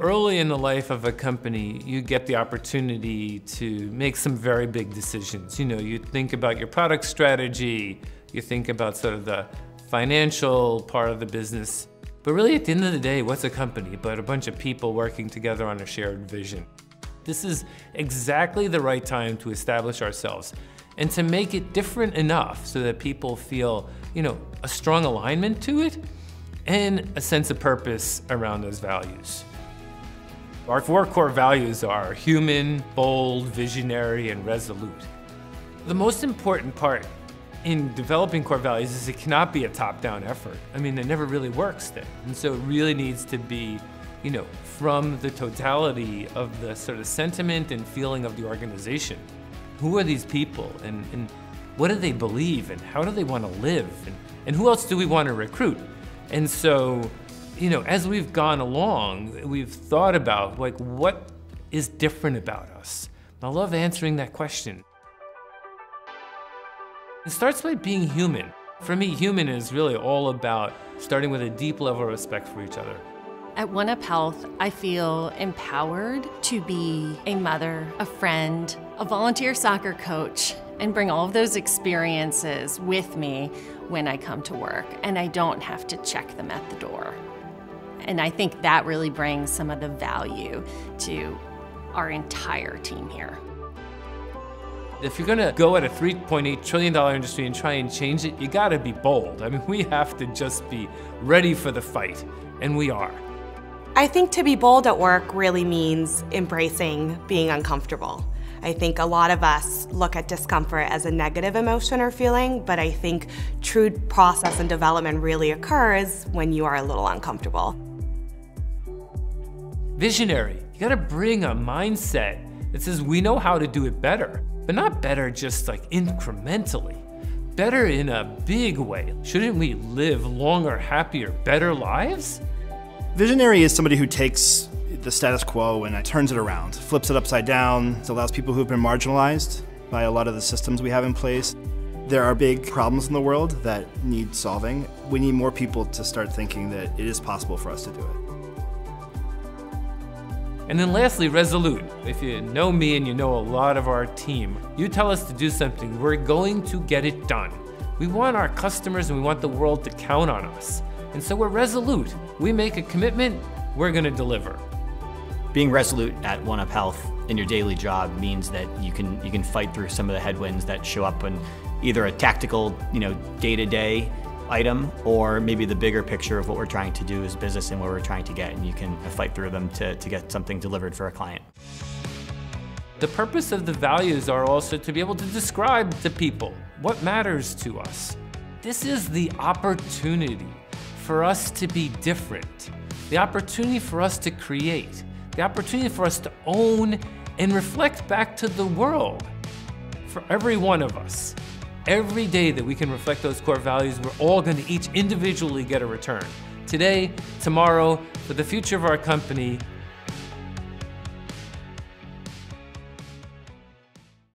Early in the life of a company, you get the opportunity to make some very big decisions. You know, you think about your product strategy, you think about sort of the financial part of the business. But really, at the end of the day, what's a company but a bunch of people working together on a shared vision? This is exactly the right time to establish ourselves and to make it different enough so that people feel, you know, a strong alignment to it and a sense of purpose around those values. Our four core values are human, bold, visionary, and resolute. The most important part in developing core values is it cannot be a top-down effort. I mean, it never really works then. And so it really needs to be, you know, from the totality of the sort of sentiment and feeling of the organization. Who are these people and, and what do they believe and how do they want to live and, and who else do we want to recruit? And so you know, as we've gone along, we've thought about like what is different about us. I love answering that question. It starts by being human. For me, human is really all about starting with a deep level of respect for each other. At One Up Health, I feel empowered to be a mother, a friend, a volunteer soccer coach, and bring all of those experiences with me when I come to work, and I don't have to check them at the door. And I think that really brings some of the value to our entire team here. If you're gonna go at a $3.8 trillion industry and try and change it, you gotta be bold. I mean, we have to just be ready for the fight, and we are. I think to be bold at work really means embracing being uncomfortable. I think a lot of us look at discomfort as a negative emotion or feeling, but I think true process and development really occurs when you are a little uncomfortable. Visionary. You gotta bring a mindset that says we know how to do it better, but not better just like incrementally. Better in a big way. Shouldn't we live longer, happier, better lives? Visionary is somebody who takes the status quo and uh, turns it around, flips it upside down. It allows people who have been marginalized by a lot of the systems we have in place. There are big problems in the world that need solving. We need more people to start thinking that it is possible for us to do it. And then lastly, resolute. If you know me and you know a lot of our team, you tell us to do something, we're going to get it done. We want our customers and we want the world to count on us. And so we're resolute. We make a commitment, we're gonna deliver. Being resolute at One Up Health in your daily job means that you can you can fight through some of the headwinds that show up in either a tactical, you know, day-to-day item or maybe the bigger picture of what we're trying to do as business and what we're trying to get and you can fight through them to, to get something delivered for a client. The purpose of the values are also to be able to describe to people what matters to us. This is the opportunity for us to be different, the opportunity for us to create, the opportunity for us to own and reflect back to the world for every one of us. Every day that we can reflect those core values, we're all going to each individually get a return. Today, tomorrow, for the future of our company,